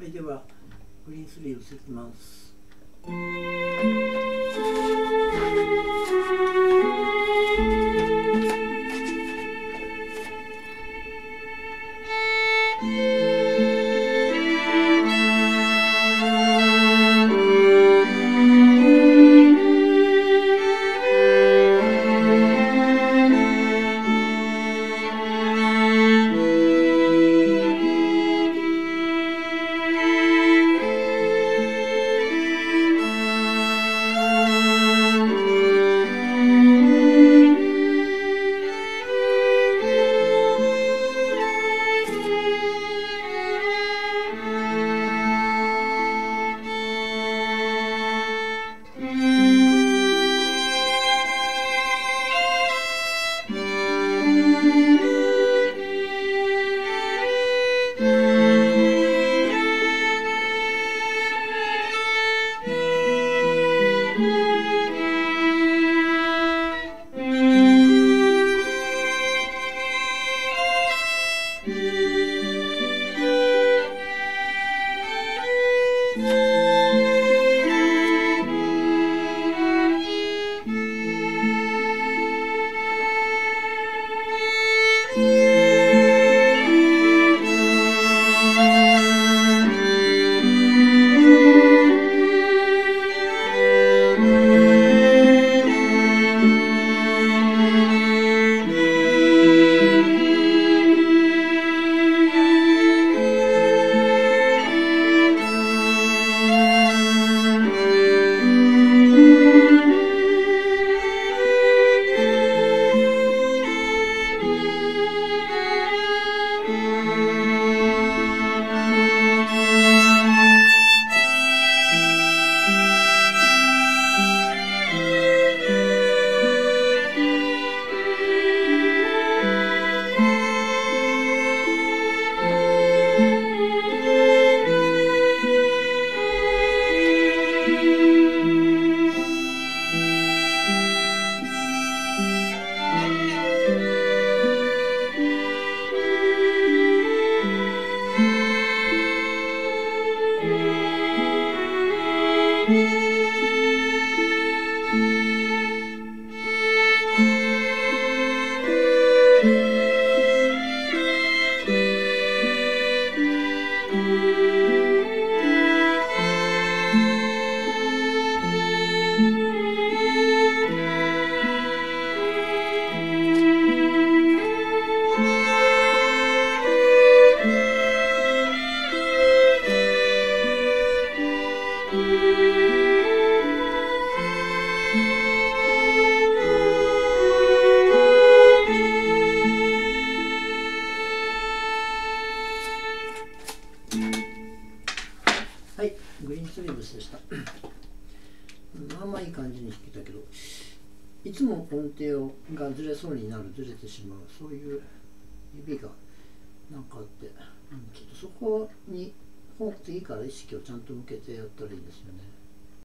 はいではグリーンスリーブスいきます。グリーンスリーブスでした。まあまあいい感じに弾けたけどいつも音程がずれそうになるずれてしまうそういう指がなんかあって、うん、ちょっとそこにフォークでいいから意識をちゃんと向けてやったらいいですよね。